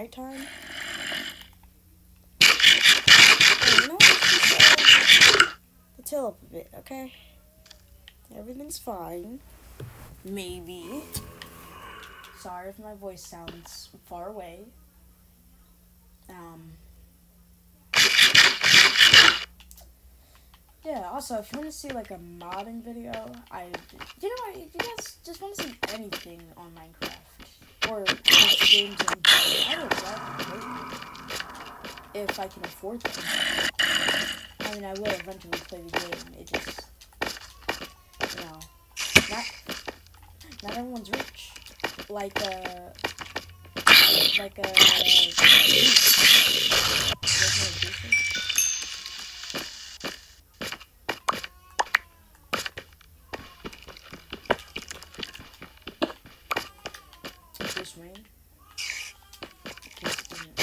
nighttime. What? Just, uh, let's chill up a bit, okay? Everything's fine. Maybe. Sorry if my voice sounds far away. Um. Yeah, also, if you want to see like a modding video, I, you know, what, if you guys just want to see anything on Minecraft or just games general, I to if I can afford them. I mean, I will eventually play the game. It just, you know, not not everyone's rich. Like uh, like uh, Goose. You guys know what Goose is? Bruce Wayne. Bruce Wayne.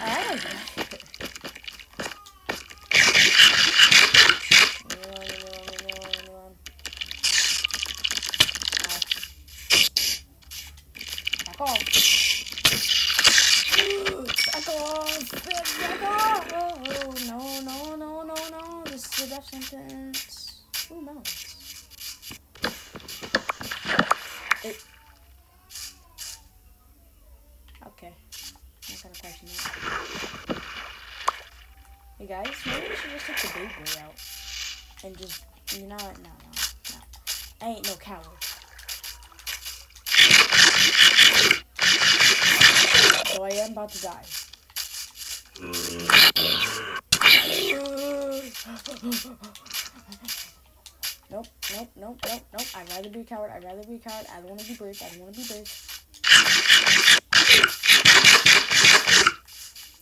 I don't know. Leave me alone, leave me alone, leave me alone, leave me alone. Ow. Back off. Back off. Back off. Oh, no, no, no, no, no. This is a death sentence. Melons. It. Okay. Not gonna question. Hey guys, maybe we should just take the big out. And just, you know what? No, no, no. I ain't no coward. So I am about to die. Nope, nope, nope, nope, nope. I'd rather be a coward. I'd rather be a coward. I don't want to be brave. I don't want to be brave.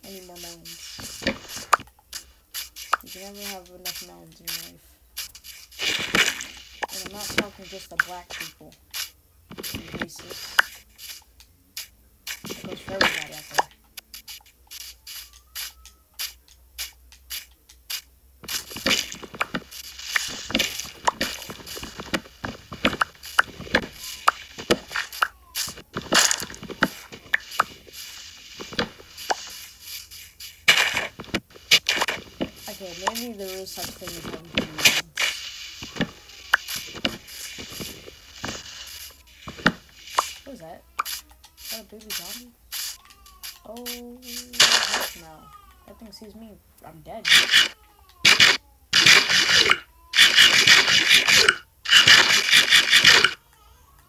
I need more melons. You can never have enough melons in your life. And I'm not talking just to black people. And races. That goes for everybody out there. Okay, maybe there is such thing as having too many. What is that? Is that a baby zombie? Oh, heck no. That thing sees me. I'm dead.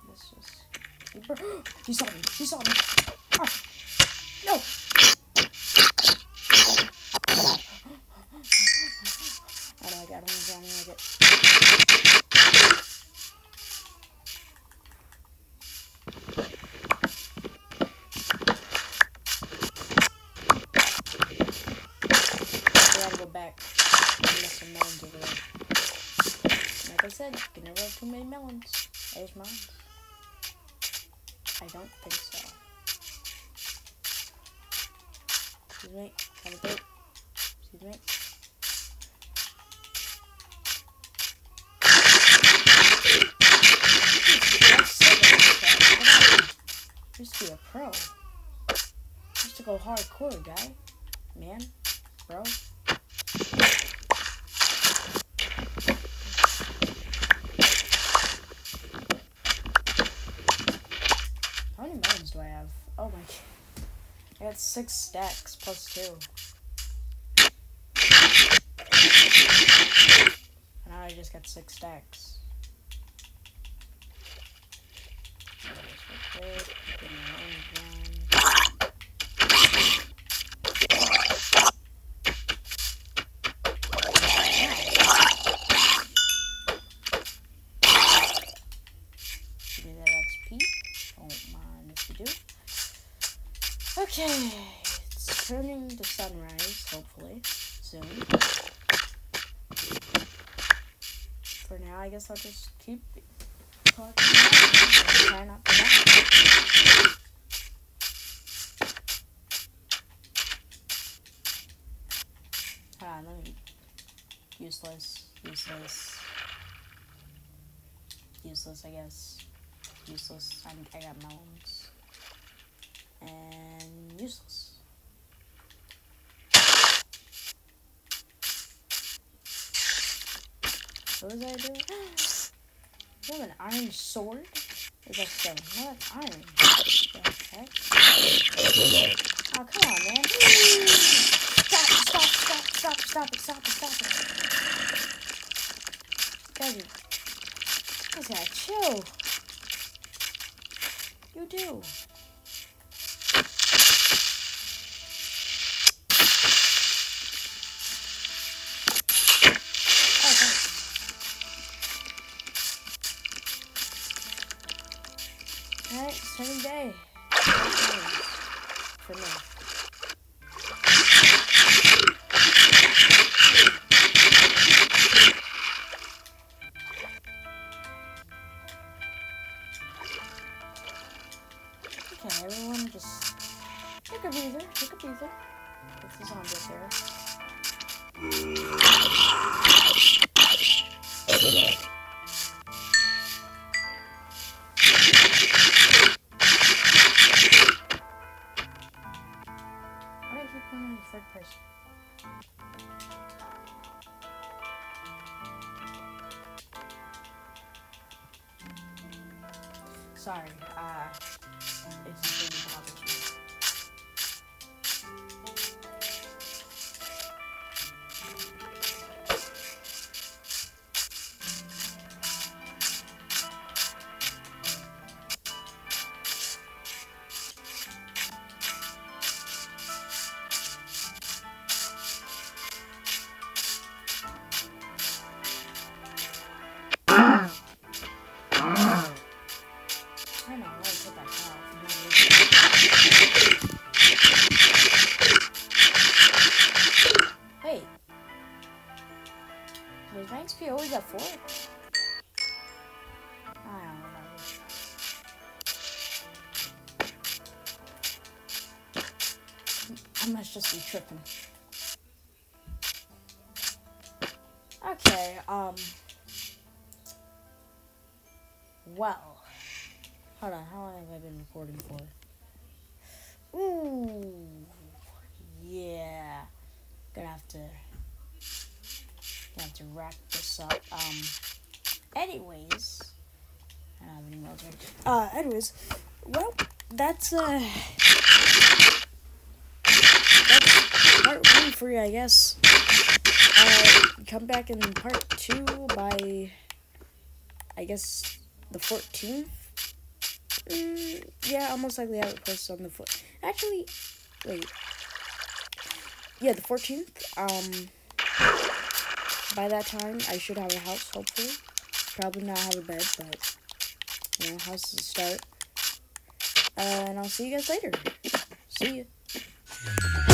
Let's just. Saw me. He saw me. Ah. No. I don't like it. I don't like it. I don't like it. I gotta go back and get some melons over there. Like I said, you can never have too many melons. There's mine. I don't think so. Excuse me. Have a. Excuse me. That's seven, Come on. Used to be a pro. Used to go hardcore, guy. Man. Bro. How many melons do I have? Oh my. I got six stacks plus two. Now I just got six stacks. Real quick, get my orange one. Give me that XP. Don't mind if you do. Okay, it's turning to sunrise, hopefully, soon. For now, I guess I'll just keep talking try not to die. Ah, let me. Useless, useless, useless, I guess. useless. I, I got melons. Useless. What was I doing? You have an iron sword? Is that? No, that's iron. Okay. Oh, come on, man. Stop, stop, stop, stop, stop it, stop it, stop it. Guys, you guys gotta chill. You do. Person? Sorry, uh, it's just Was my XP always at 4? I don't remember. I must just be tripping. Okay, um. Well. Hold on, how long have I been recording for? Ooh. Yeah. Gonna have to. Have to wrap this up. Um. Anyways. I don't have any more to Uh, anyways. Well, that's, uh. That's part one for you, I guess. Uh, come back in part two by. I guess the 14th. Mm, yeah, I'll most likely have it posted on the foot. Actually, wait. Yeah, the 14th. Um, by that time, I should have a house, hopefully. Probably not have a bed, but, you know, house is a start. Uh, and I'll see you guys later. See you.